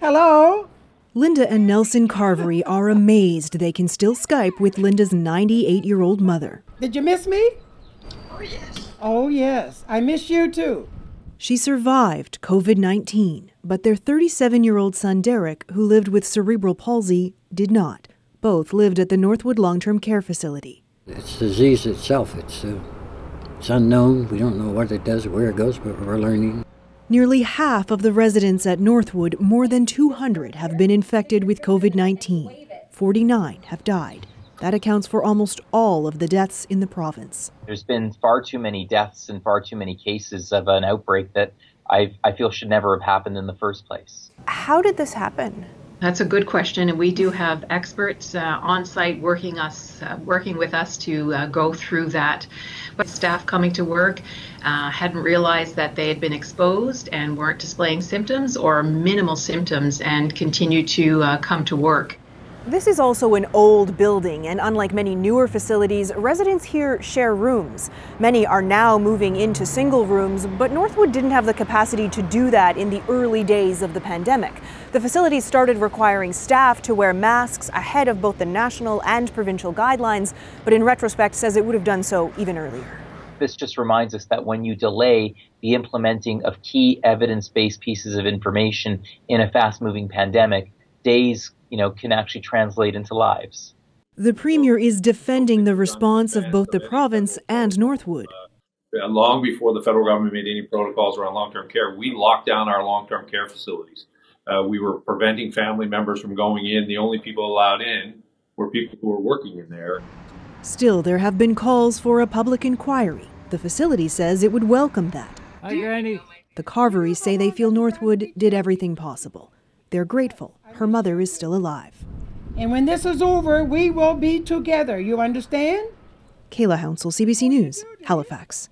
Hello? Linda and Nelson Carvery are amazed they can still Skype with Linda's 98 year old mother. Did you miss me? Oh, yes. Oh, yes. I miss you too. She survived COVID 19, but their 37 year old son Derek, who lived with cerebral palsy, did not. Both lived at the Northwood Long Term Care Facility. It's disease itself. It's, uh, it's unknown. We don't know what it does or where it goes, but we're learning. Nearly half of the residents at Northwood, more than 200, have been infected with COVID 19. 49 have died. That accounts for almost all of the deaths in the province. There's been far too many deaths and far too many cases of an outbreak that I, I feel should never have happened in the first place. How did this happen? That's a good question, and we do have experts uh, on site working us, uh, working with us to uh, go through that. But staff coming to work uh, hadn't realized that they had been exposed and weren't displaying symptoms or minimal symptoms, and continued to uh, come to work. This is also an old building, and unlike many newer facilities, residents here share rooms. Many are now moving into single rooms, but Northwood didn't have the capacity to do that in the early days of the pandemic. The facility started requiring staff to wear masks ahead of both the national and provincial guidelines, but in retrospect says it would have done so even earlier. This just reminds us that when you delay the implementing of key evidence based pieces of information in a fast moving pandemic, days you know, can actually translate into lives. The Premier is defending the response of both the province and Northwood. Uh, long before the federal government made any protocols around long term care, we locked down our long term care facilities. Uh, we were preventing family members from going in. The only people allowed in were people who were working in there. Still, there have been calls for a public inquiry. The facility says it would welcome that. Hi, Granny. The Carverys say they feel Northwood did everything possible. They're grateful her mother is still alive. And when this is over, we will be together. You understand? Kayla Hounsell, CBC News, Halifax.